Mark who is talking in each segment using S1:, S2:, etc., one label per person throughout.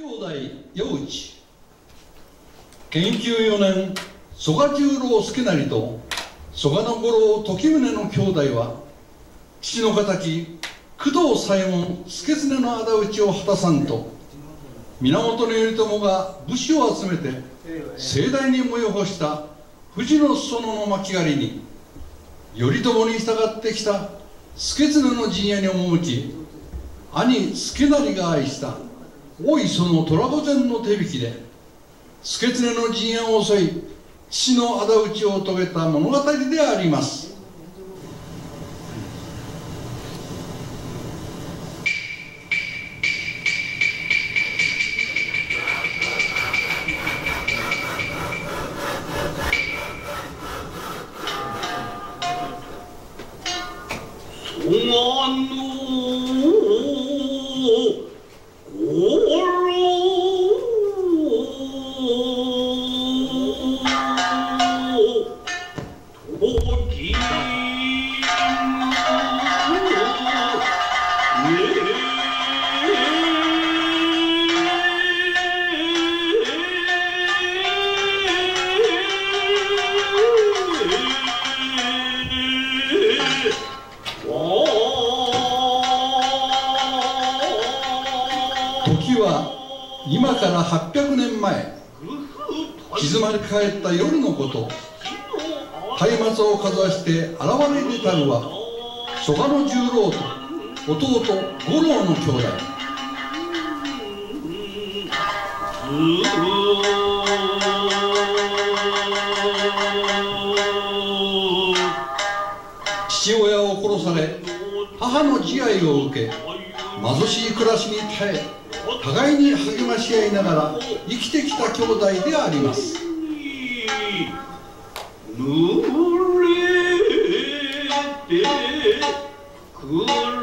S1: 兄弟余内研究4年曽我十郎助成と曽我の五郎時宗の兄弟は父の敵工藤左衛門助経の仇討ちを果たさんと源頼朝が武士を集めて盛大に催した富士の裾野の巻狩りに頼朝に従ってきた助経の陣屋に赴き兄助成が愛した。大磯の虎御前の手引きで助経の陣屋を襲い父の仇討ちを遂げた物語であります。時は今から800年前静まり返った夜のこと。松明をかざして現れ出たるは蘇我の十郎と弟五郎の兄弟。父親を殺され母の慈愛を受け貧しい暮らしに耐え互いに励まし合いながら生きてきた兄弟であります。濡れてくる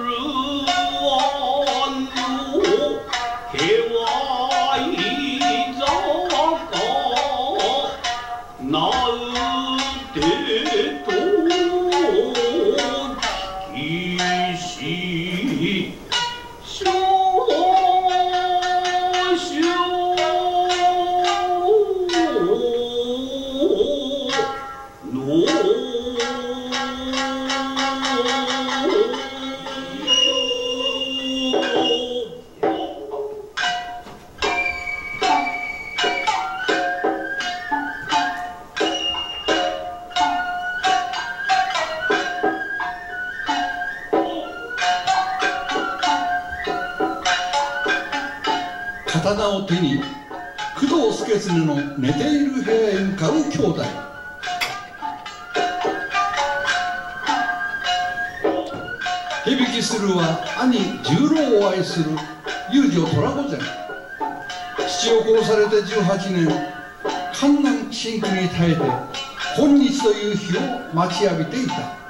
S1: 刀を手に工藤助経の寝ている部屋へ向かう兄弟。手引きするは兄十郎を愛する遊女虎御前。父を殺されて18年観難真苦に耐えて今日という日を待ちわびていた。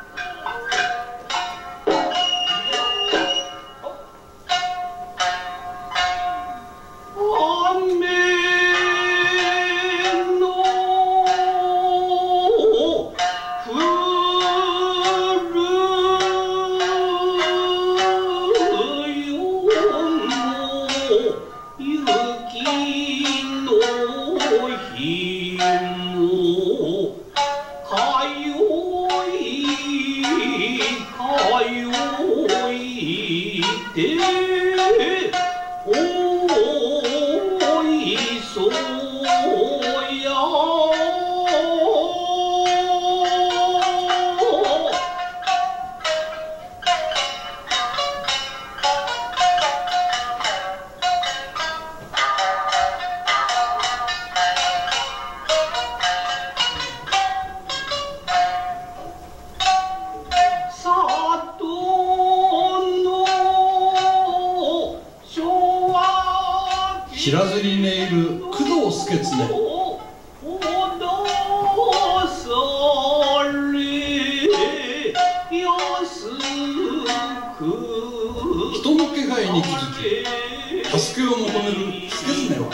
S1: 开宴知らずに寝いる工藤祐経。人の気配に気づき助けを求める助経は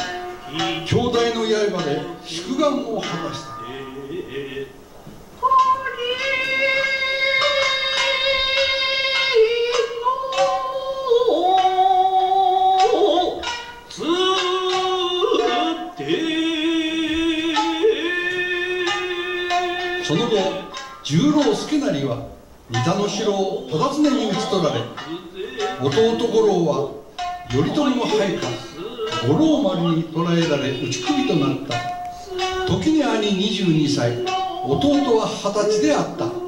S1: 兄弟の刃で祝願を果たした。その後十郎助成は三田の城を忠常に討ち取られ弟五郎は頼朝の配下五郎丸に捕らえられ打ち首となった。時に兄22歳弟は二十歳であった。